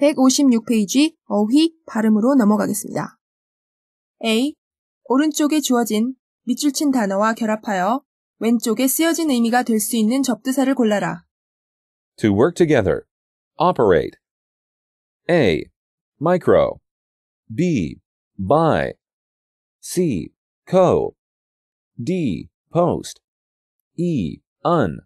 156페이지 어휘 발음으로 넘어가겠습니다. A. 오른쪽에 주어진 밑줄 친 단어와 결합하여 왼쪽에 쓰여진 의미가 될 수 있는 접두사를 골라라. To work together. Operate. A. Micro. B. Buy. C. Co. D. Post. E. Un.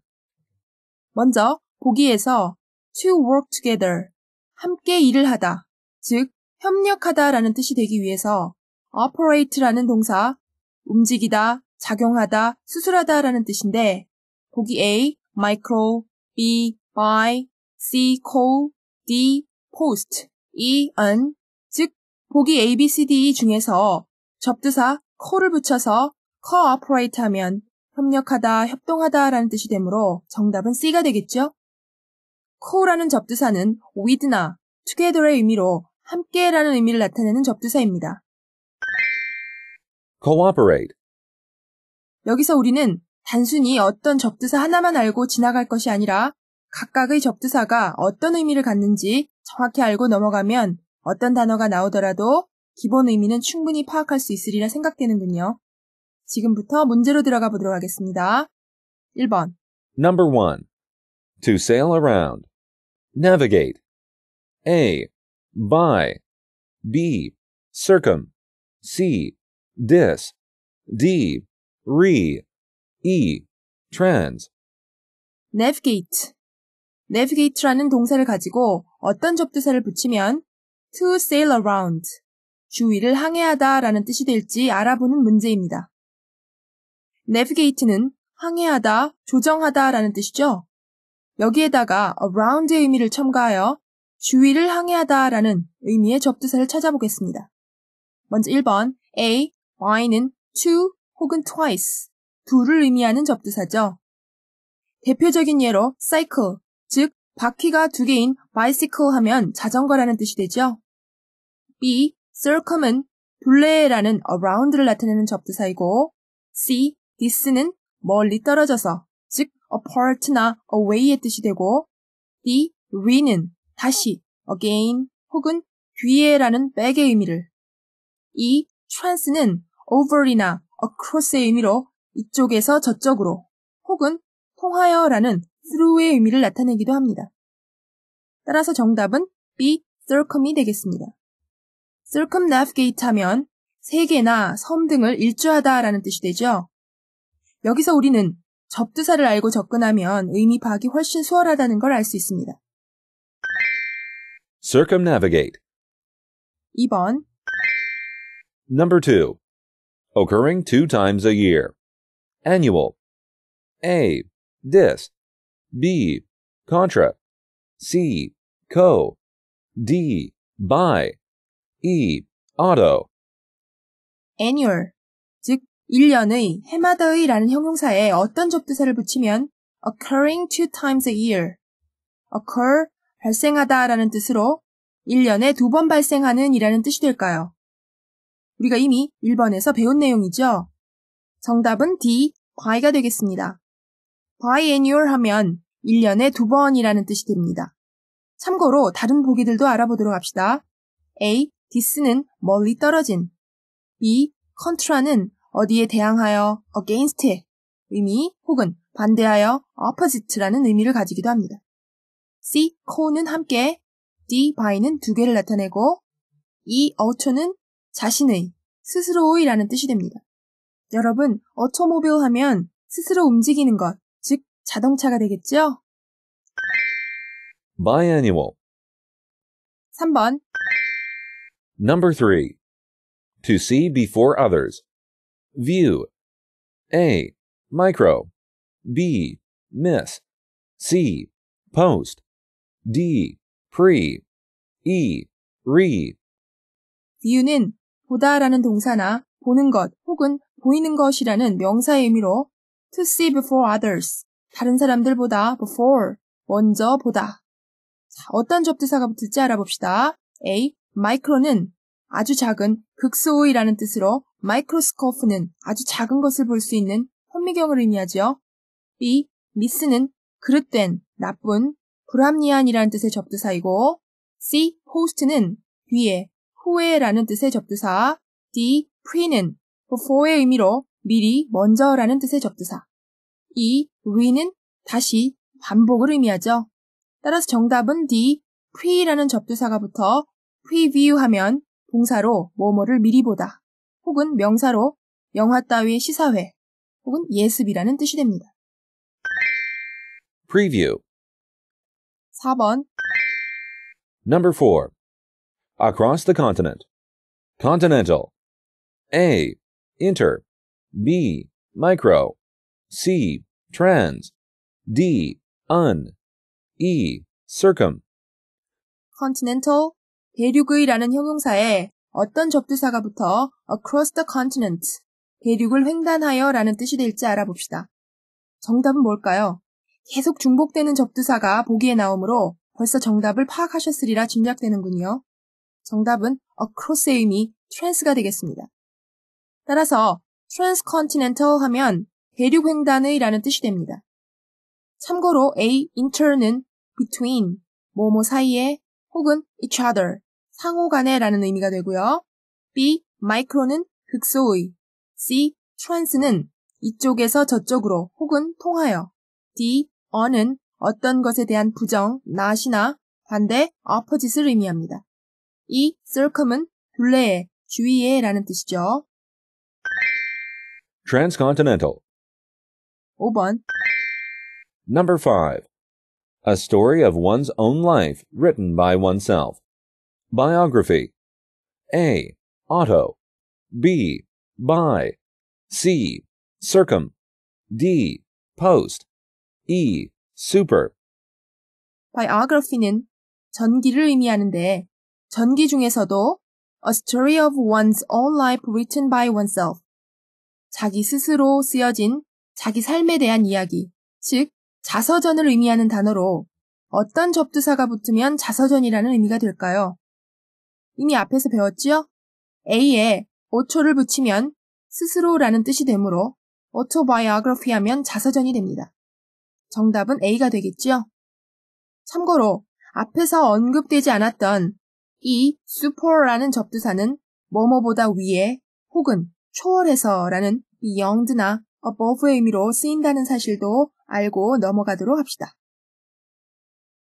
먼저 보기에서 to work together, 함께 일을 하다, 즉 협력하다라는 뜻이 되기 위해서 operate라는 동사, 움직이다, 작용하다, 수술하다라는 뜻인데 보기 A, micro, B, buy, C, co, D, post, E, un, 즉 보기 A, B, C, D 중에서 접두사 co를 붙여서 cooperate 하면 협력하다, 협동하다라는 뜻이 되므로 정답은 C가 되겠죠? Co라는 접두사는 with나 together의 의미로 함께라는 의미를 나타내는 접두사입니다. Cooperate. 여기서 우리는 단순히 어떤 접두사 하나만 알고 지나갈 것이 아니라 각각의 접두사가 어떤 의미를 갖는지 정확히 알고 넘어가면 어떤 단어가 나오더라도 기본 의미는 충분히 파악할 수 있으리라 생각되는군요. 지금부터 문제로 들어가 보도록 하겠습니다. 1번. Number 1. To sail around. Navigate. A. By. B. Circum. C. Dis. D. Re. E. Trans. navigate. navigate라는 동사를 가지고 어떤 접두사를 붙이면 to sail around, 주위를 항해하다 라는 뜻이 될지 알아보는 문제입니다. navigate는 항해하다, 조정하다 라는 뜻이죠. 여기에다가 around의 의미를 첨가하여 주위를 항해하다 라는 의미의 접두사를 찾아보겠습니다. 먼저 1번 A, Y는 to 혹은 twice, 두를 의미하는 접두사죠. 대표적인 예로 cycle, 즉 바퀴가 두 개인 bicycle 하면 자전거라는 뜻이 되죠. B, circum은 둘레라는 around를 나타내는 접두사이고 C, this는 멀리 떨어져서 즉 apart나 away의 뜻이 되고 D, re는 다시 again 혹은 뒤에라는 백의 의미를 E, trans는 over이나 across의 의미로 이쪽에서 저쪽으로 혹은 통하여라는 through의 의미를 나타내기도 합니다. 따라서 정답은 B, circum이 되겠습니다. circumnavigate 하면 세계나 섬 등을 일주하다라는 뜻이 되죠. 여기서 우리는 접두사를 알고 접근하면 의미 파악이 훨씬 수월하다는 걸 알 수 있습니다. Circumnavigate. 2번 Number 2. Occurring two times a year. Annual. A. Dis. B. Contra. C. Co. D. By. E. Auto. annual, 즉 1년의, 해마다의 라는 형용사에 어떤 접두사를 붙이면 occurring two times a year, occur, 발생하다 라는 뜻으로 1년에 두 번 발생하는 이라는 뜻이 될까요? 우리가 이미 1번에서 배운 내용이죠. 정답은 D, by가 되겠습니다. biannual 하면 1년에 두 번이라는 뜻이 됩니다. 참고로 다른 보기들도 알아보도록 합시다. A. this는 멀리 떨어진 B. contra는 어디에 대항하여 against의 의미 혹은 반대하여 opposite라는 의미를 가지기도 합니다. C. co는 함께 D. by는 두 개를 나타내고 E. auto는 자신의, 스스로의라는 뜻이 됩니다. 여러분, 어토모빌 하면 스스로 움직이는 것, 즉 자동차가 되겠죠? Biannual. 3번 Number 3. To see before others. View. A. Micro. B. Miss. C. Post. D. Pre. E. Re. view는 보다라는 동사나 보는 것 혹은 보이는 것이라는 명사의 의미로 to see before others, 다른 사람들보다 before, 먼저 보다. 자, 어떤 접두사가 붙을지 알아봅시다. A. micro는 아주 작은 극소의라는 뜻으로 microscope는 아주 작은 것을 볼 수 있는 현미경을 의미하죠. B. miss는 그릇된, 나쁜, 불합리한이라는 뜻의 접두사이고 C. post는 뒤에, 후에라는 뜻의 접두사, D. pre는 before의 의미로 미리, 먼저라는 뜻의 접두사, E. re는 다시, 반복을 의미하죠. 따라서 정답은 D. pre라는 접두사가 붙어 preview 하면 동사로 뭐뭐를 미리 보다, 혹은 명사로 영화 따위의 시사회, 혹은 예습이라는 뜻이 됩니다. Preview. 4번 Number 4. Across the continent. Continental. A. Inter. B. Micro. C. Trans. D. Un. E. Circum. continental, 대륙의라는 형용사에 어떤 접두사가 붙어 across the continent, 대륙을 횡단하여 라는 뜻이 될지 알아봅시다. 정답은 뭘까요? 계속 중복되는 접두사가 보기에 나오므로 벌써 정답을 파악하셨으리라 짐작되는군요. 정답은 across의 의미 trans가 되겠습니다. 따라서 transcontinental 하면 대륙 횡단의 라는 뜻이 됩니다. 참고로 A, inter는 between, 뭐뭐 사이에 혹은 each other, 상호 간에 라는 의미가 되고요. B, micro는 극소의, C, trans는 이쪽에서 저쪽으로 혹은 통하여, D, on은 어떤 것에 대한 부정, not이나 반대, opposite을 의미합니다. 이 circum은 둘레에, 주위에 라는 뜻이죠. Transcontinental. 5번 Number 5. A story of one's own life written by oneself. Biography. A. Auto. B. By. C. Circum. D. Post. E. Super. biography는 전기를 의미하는데 전기 중에서도 a story of one's own life written by oneself 자기 스스로 쓰여진 자기 삶에 대한 이야기, 즉 자서전을 의미하는 단어로 어떤 접두사가 붙으면 자서전이라는 의미가 될까요? 이미 앞에서 배웠지요? A에 오초를 붙이면 스스로라는 뜻이 되므로 autobiography 하면 자서전이 됩니다. 정답은 A가 되겠지요? 참고로 앞에서 언급되지 않았던 이 super라는 접두사는 뭐뭐보다 위에 혹은 초월해서라는 beyond나 above의 의미로 쓰인다는 사실도 알고 넘어가도록 합시다.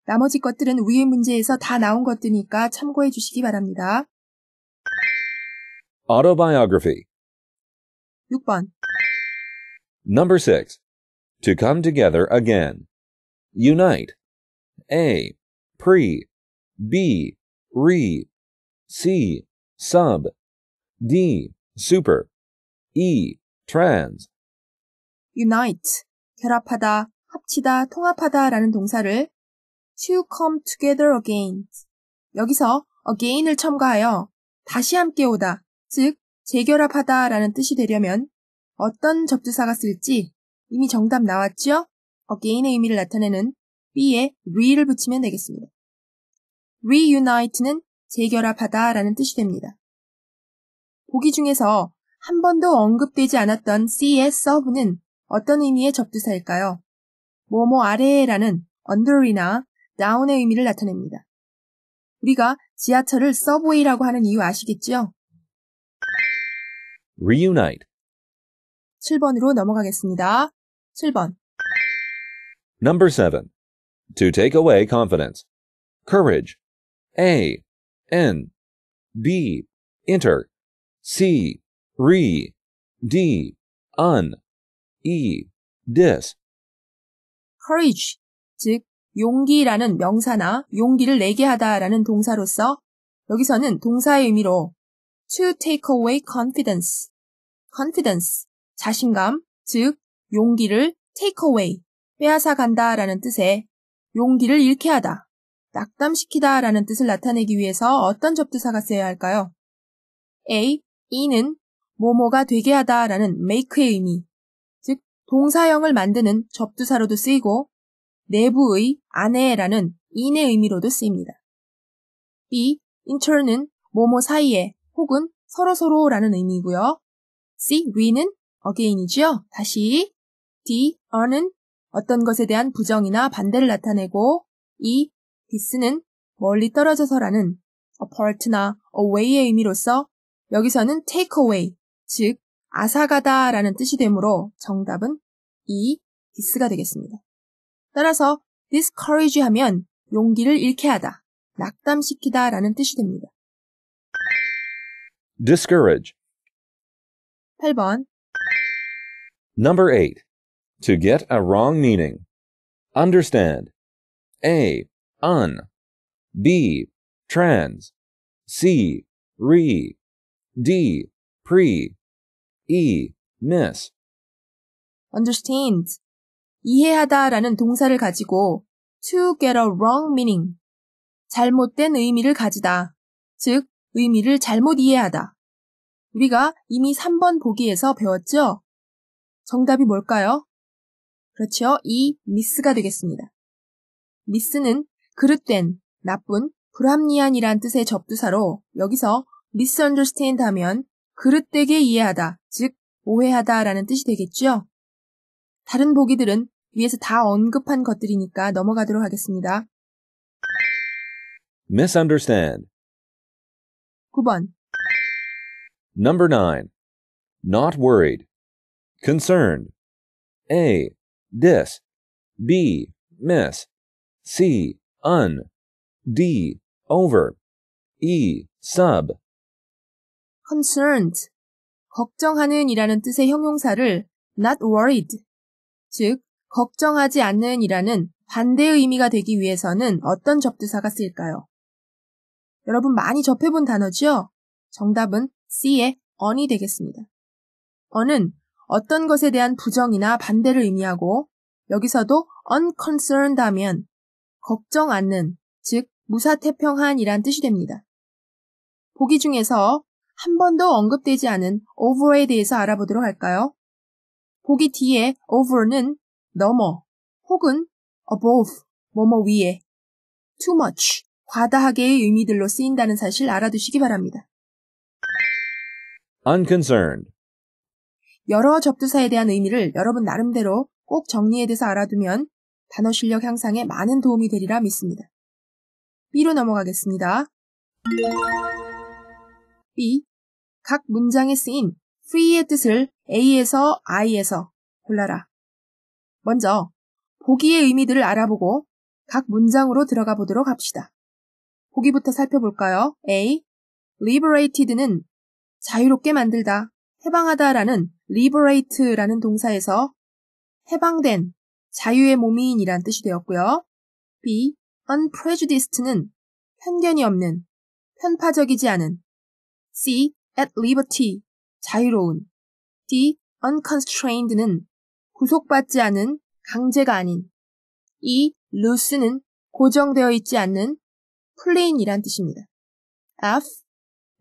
나머지 것들은 위의 문제에서 다 나온 것들이니까 참고해 주시기 바랍니다. Autobiography. 6번. Number 6. To come together again. Unite. A. Pre. B. Re. C. Sub. D. Super. E. Trans. unite, 결합하다, 합치다, 통합하다 라는 동사를 to come together again. 여기서 again을 첨가하여 다시 함께 오다, 즉 재결합하다 라는 뜻이 되려면 어떤 접두사가 쓸지 이미 정답 나왔죠? again의 의미를 나타내는 B에 re를 붙이면 되겠습니다. reunite는 재결합하다 라는 뜻이 됩니다. 보기 중에서 한 번도 언급되지 않았던 C의 serve는 어떤 의미의 접두사일까요? 뭐뭐 아래에라는 under이나 down의 의미를 나타냅니다. 우리가 지하철을 서브웨이라고 하는 이유 아시겠죠? Reunite. 7번으로 넘어가겠습니다. 7번. Number 7. To take away confidence. Courage. A. N. B. Enter. C. Re. D. Un. E. Dis. courage, 즉 용기라는 명사나 용기를 내게 하다라는 동사로서 여기서는 동사의 의미로 to take away confidence, confidence, 자신감, 즉 용기를 take away, 빼앗아 간다라는 뜻의 용기를 잃게 하다, 낙담시키다라는 뜻을 나타내기 위해서 어떤 접두사가 쓰여야 할까요? A, E는 뭐뭐가 되게 하다라는 make의 의미, 즉 동사형을 만드는 접두사로도 쓰이고 내부의 안에라는 인의 의미로도 쓰입니다. B, inter는 뭐뭐 사이에 혹은 서로서로라는 의미고요. C, re는 again이죠. 다시 D, are는 어떤 것에 대한 부정이나 반대를 나타내고 E, dis는 멀리 떨어져서라는 apart나 away의 의미로서 여기서는 take away, 즉 아사가다라는 뜻이 되므로 정답은 이 디스가 되겠습니다. 따라서 discourage 하면 용기를 잃게 하다, 낙담시키다 라는 뜻이 됩니다. discourage. 8번 Number 8. To get a wrong meaning. Understand. A. Un. B. Trans. C. Re. D. Pre. E. Miss. understand 이해하다 라는 동사를 가지고 to get a wrong meaning 잘못된 의미를 가지다 즉 의미를 잘못 이해하다 우리가 이미 3번 보기에서 배웠죠? 정답이 뭘까요? 그렇죠. 이 미스가 되겠습니다. 미스는 그릇된, 나쁜, 불합리한이란 뜻의 접두사로 여기서 misunderstand 하면 그릇되게 이해하다, 즉 오해하다 라는 뜻이 되겠죠? 다른 보기들은 위에서 다 언급한 것들이니까 넘어가도록 하겠습니다. Misunderstand. 9번. Number 9. Not worried. Concerned. A. Dis. B. Miss. C. Un. D. Over. E. Sub. concerned. 걱정하는 이라는 뜻의 형용사를 not worried. 즉, 걱정하지 않는 이라는 반대의 의미가 되기 위해서는 어떤 접두사가 쓸까요? 여러분 많이 접해본 단어죠? 정답은 C의 on이 되겠습니다. on은 어떤 것에 대한 부정이나 반대를 의미하고 여기서도 unconcerned 하면 걱정 않는, 즉 무사태평한 이란 뜻이 됩니다. 보기 중에서 한 번도 언급되지 않은 over에 대해서 알아보도록 할까요? 보기 뒤에 over는 넘어 혹은 above, 뭐뭐 위에 too much, 과다하게의 의미들로 쓰인다는 사실 알아두시기 바랍니다. Unconcerned. 여러 접두사에 대한 의미를 여러분 나름대로 꼭 정리해둬서 알아두면 단어 실력 향상에 많은 도움이 되리라 믿습니다. B로 넘어가겠습니다. B. 각 문장에 쓰인 free의 뜻을 A에서 I에서 골라라. 먼저 보기의 의미들을 알아보고 각 문장으로 들어가 보도록 합시다. 보기부터 살펴볼까요? A. liberated는 자유롭게 만들다, 해방하다 라는 liberate라는 동사에서 해방된, 자유의 몸이인이란 뜻이 되었고요. B. unprejudiced는 편견이 없는, 편파적이지 않은. C. at liberty, 자유로운. D. unconstrained는 구속받지 않은, 강제가 아닌. E. loose는 고정되어 있지 않는, 풀린이란 뜻입니다. F.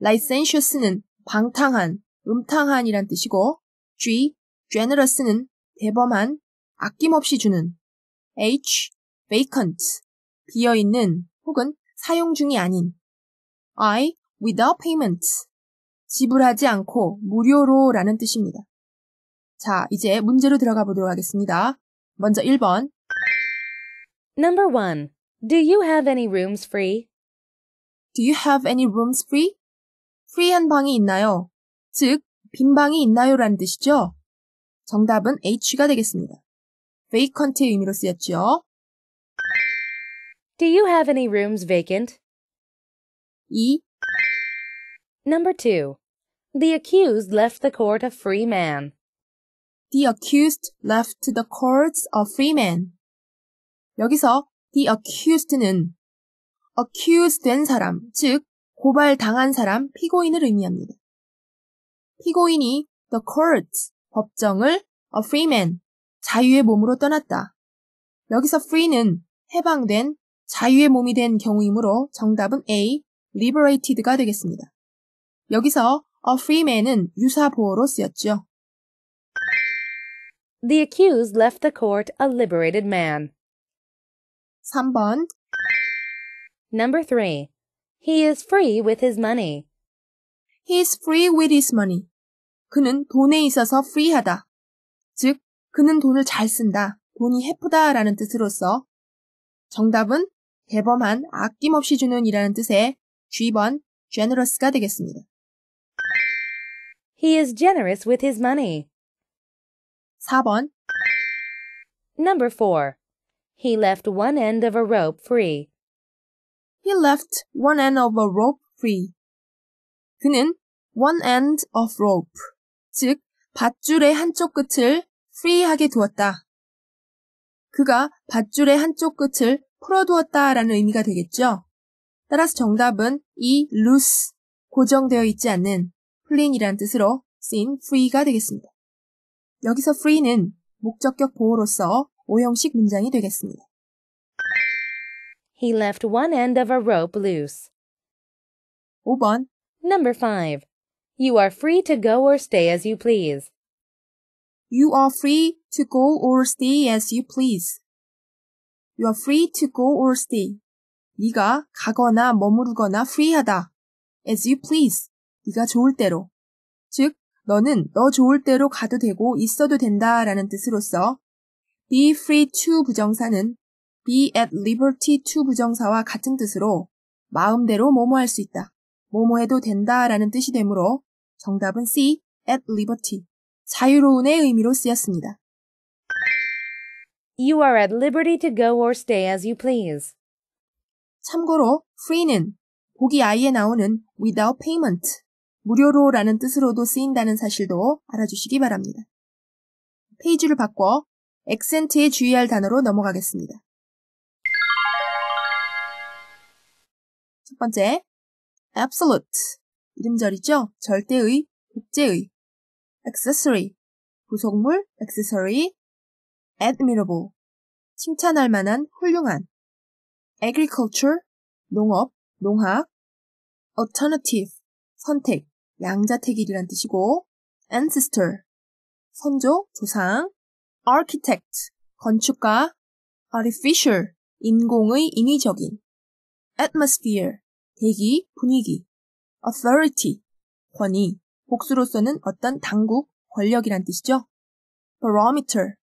licentious는 방탕한, 음탕한이란 뜻이고 G. generous는 대범한, 아낌없이 주는 H. vacant 비어있는 혹은 사용 중이 아닌 I. without payment 지불하지 않고 무료로 라는 뜻입니다. 자, 이제 문제로 들어가 보도록 하겠습니다. 먼저 1번 Number 1. Do you have any rooms free? Do you have any rooms free? free한 방이 있나요? 즉, 빈 방이 있나요? 라는 뜻이죠. 정답은 H가 되겠습니다. vacant의 의미로 쓰였죠. Do you have any rooms vacant? 2. Number 2. The accused left the court a free man. The accused left the courts a free man. 여기서 the accused는 accused 된 사람, 즉 고발당한 사람, 피고인을 의미합니다. 피고인이 the courts, 법정을 a free man, 자유의 몸으로 떠났다. 여기서 free는 해방된, 자유의 몸이 된 경우이므로 정답은 A, liberated가 되겠습니다. 여기서 a free man은 유사 보호로 쓰였죠. The accused left the court a liberated man. 3번 Number 3. He is free with his money. He is free with his money. 그는 돈에 있어서 free하다. 즉, 그는 돈을 잘 쓴다. 돈이 해프다 라는 뜻으로서 정답은 대범한, 아낌없이 주는 이라는 뜻의 G번 generous가 되겠습니다. He is generous with his money. 4번 Number 4. He left one end of a rope free. He left one end of a rope free. 그는 one end of rope, 즉 밧줄의 한쪽 끝을 free하게 두었다. 그가 밧줄의 한쪽 끝을 풀어두었다라는 의미가 되겠죠. 따라서 정답은 이 loose, 고정되어 있지 않는 풀린이라는 뜻으로 쓰인 free가 되겠습니다. 여기서 free는 목적격 보호로서 오형식 문장이 되겠습니다. He left one end of a rope loose. 5번 Number 5. You are free to go or stay as you please. You are free to go or stay as you please. You are free to go or stay. 네가 가거나 머무르거나 free하다. as you please. 네가 좋을 대로. 즉, 너는 너 좋을 대로 가도 되고 있어도 된다 라는 뜻으로서 be free to 부정사는 be at liberty to 부정사와 같은 뜻으로 마음대로 뭐뭐 할 수 있다. 뭐뭐 해도 된다 라는 뜻이 되므로 정답은 C, at liberty. 자유로운의 의미로 쓰였습니다. You are at liberty to go or stay as you please. 참고로 free는 보기 I에 나오는 without payment, 무료로라는 뜻으로도 쓰인다는 사실도 알아주시기 바랍니다. 페이지를 바꿔 액센트에 주의할 단어로 넘어가겠습니다. 첫 번째, absolute, 이름절이죠? 절대의, 국제의, accessory, 부속물, accessory, admirable, 칭찬할 만한, 훌륭한, agriculture, 농업, 농학, alternative, 선택, 양자택일이란 뜻이고, ancestor, 선조, 조상, architect, 건축가, artificial, 인공의 인위적인, atmosphere, 대기, 분위기, authority, 권위, 복수로서는 어떤 당국, 권력이란 뜻이죠. barometer,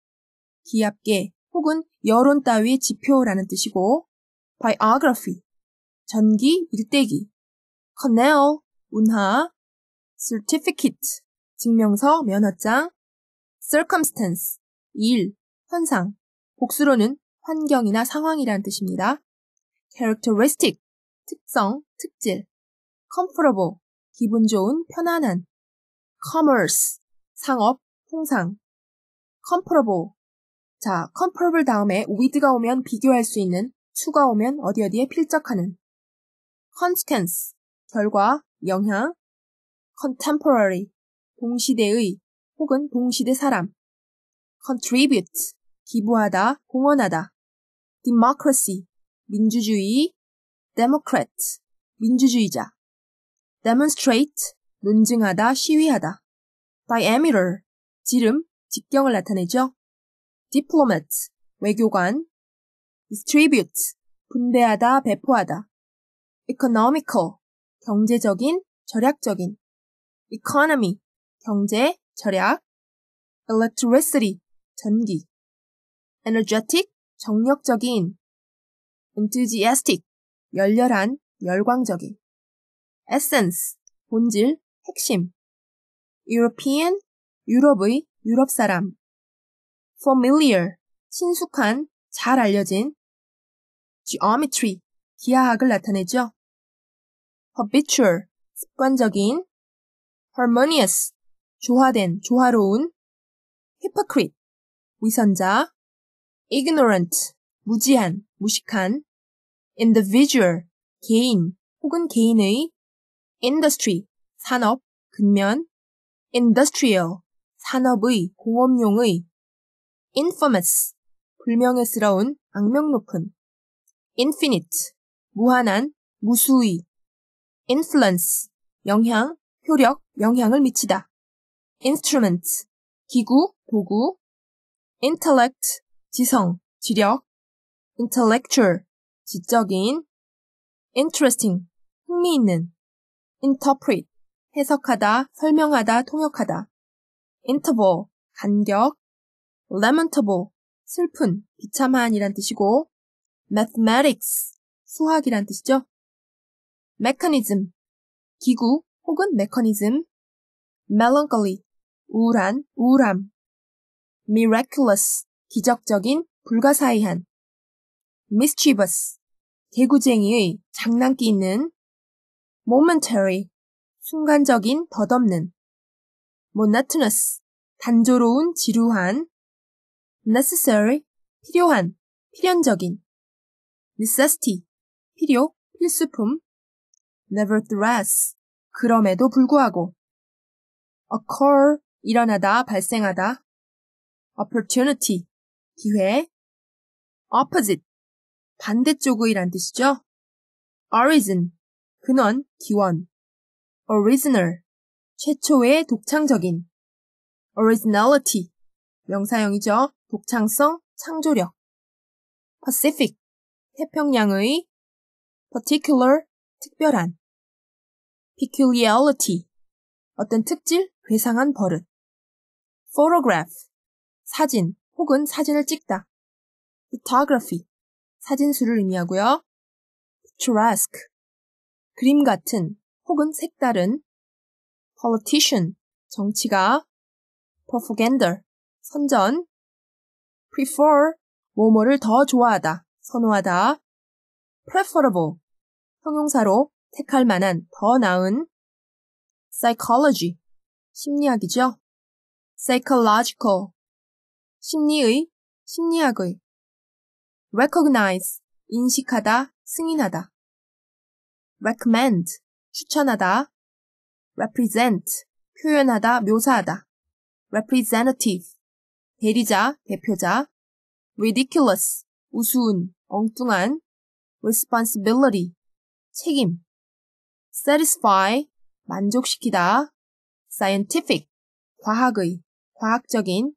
기압계 혹은 여론 따위의 지표라는 뜻이고 biography, 전기, 일대기, canal, 운하, certificate, 증명서, 면허장, circumstance, 일, 현상, 복수로는 환경이나 상황이라는 뜻입니다. characteristic, 특성, 특질, comfortable, 기분 좋은, 편안한, commerce, 상업, 통상, comparable. 자, comparable 다음에 with가 오면 비교할 수 있는, 수가 오면 어디 어디에 필적하는, consequence, 결과, 영향, contemporary, 동시대의 혹은 동시대 사람, contribute, 기부하다, 공헌하다, democracy, 민주주의, democrat, 민주주의자, demonstrate, 논증하다, 시위하다, diameter, 지름, 직경을 나타내죠. diplomat, 외교관, distribute, 분배하다, 배포하다, economical, 경제적인, 절약적인, economy, 경제, 절약, electricity, 전기, energetic, 정력적인, enthusiastic, 열렬한, 열광적인, essence, 본질, 핵심, European, 유럽의, 유럽 사람, familiar, 친숙한, 잘 알려진, geometry, 기하학을 나타내죠. habitual, 습관적인, harmonious, 조화된, 조화로운, hypocrite, 위선자, ignorant, 무지한, 무식한, individual, 개인 혹은 개인의, industry, 산업, 근면, industrial, 산업의, 공업용의, infamous, 불명예스러운, 악명 높은, infinite, 무한한, 무수의, influence, 영향, 효력, 영향을 미치다, instrument, 기구, 도구, intellect, 지성, 지력, intellectual, 지적인, interesting, 흥미있는, interpret, 해석하다, 설명하다, 통역하다, interval, 간격, lamentable, 슬픈, 비참한이란 뜻이고, mathematics, 수학이란 뜻이죠. mechanism, 기구 혹은 mechanism. melancholy, 우울한, 우울함. miraculous, 기적적인, 불가사의한. mischievous, 개구쟁이의 장난기 있는. momentary, 순간적인, 덧없는. monotonous, 단조로운, 지루한. necessary, 필요한, 필연적인. necessity, 필요, 필수품. nevertheless, 그럼에도 불구하고. occur, 일어나다, 발생하다. opportunity, 기회. opposite, 반대쪽의란 뜻이죠. origin, 근원, 기원. original, 최초의 독창적인. originality, 명사형이죠. 독창성, 창조력. Pacific, 태평양의 particular, 특별한. Peculiarity, 어떤 특질, 괴상한 버릇. photograph, 사진 혹은 사진을 찍다. photography, 사진수를 의미하고요. picturesque, 그림 같은 혹은 색다른. politician, 정치가. propaganda, 선전. prefer, 뭐뭐를 더 좋아하다, 선호하다. preferable, 형용사로 택할 만한, 더 나은. psychology, 심리학이죠. psychological, 심리의, 심리학의. recognize, 인식하다, 승인하다. recommend, 추천하다. represent, 표현하다, 묘사하다. representative, 대리자, 대표자. ridiculous, 우스운, 엉뚱한. responsibility, 책임. Satisfy, 만족시키다. scientific, 과학의, 과학적인.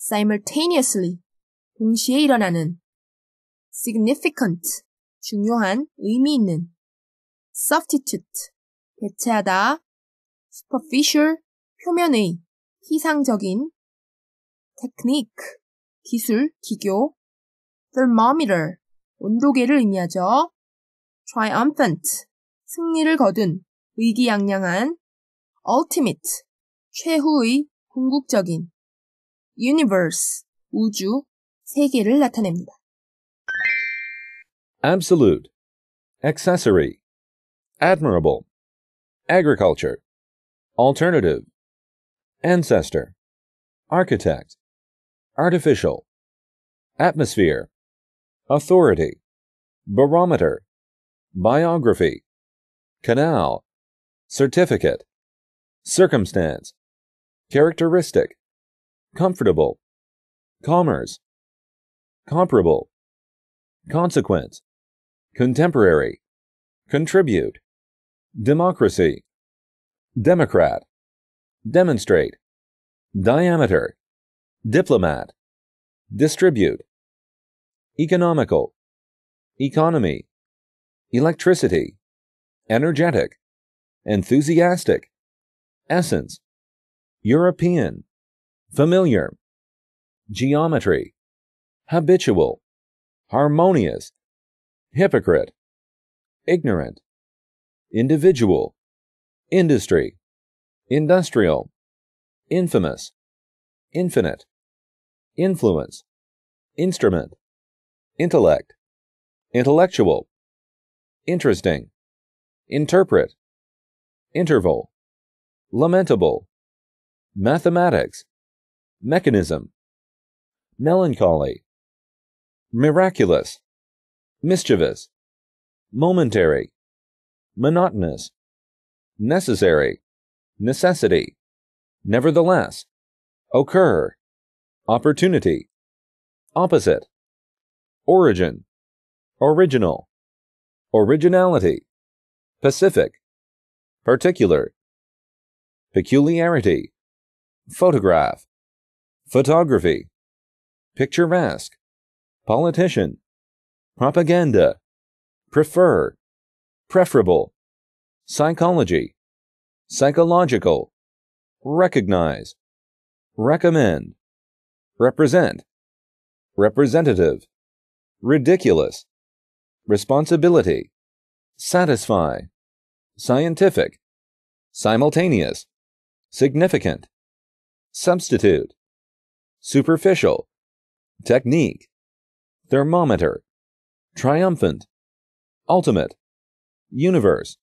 simultaneously, 동시에 일어나는. significant, 중요한, 의미 있는. substitute, 대체하다. superficial, 표면의, 피상적인. technique, 기술, 기교. thermometer, 온도계를 의미하죠. triumphant, 승리를 거둔, 의기양양한. ultimate, 최후의, 궁극적인. universe, 우주, 세계를 나타냅니다. absolute, accessory, admirable, agriculture, alternative, ancestor, architect, artificial, atmosphere, authority, barometer, biography, canal, certificate, circumstance, characteristic, comfortable, commerce, comparable, consequence, contemporary, contribute, democracy, democrat, demonstrate, diameter, diplomat, distribute, economical, economy, electricity, energetic, enthusiastic, essence, European, familiar, geometry, habitual, harmonious, hypocrite, ignorant, individual, industry, industrial, infamous, infinite, influence, instrument, intellect, intellectual, interesting, interpret, interval, lamentable, mathematics, mechanism, melancholy, miraculous, mischievous, momentary, monotonous, necessary, necessity, nevertheless, occur, opportunity, opposite, origin, original, originality, pacific, particular, peculiarity, photograph, photography, picturesque, politician, propaganda, prefer, preferable, psychology, psychological, recognize, recommend, represent, representative, ridiculous, responsibility, satisfy, scientific, simultaneous, significant, substitute, superficial, technique, thermometer, triumphant, ultimate, universe,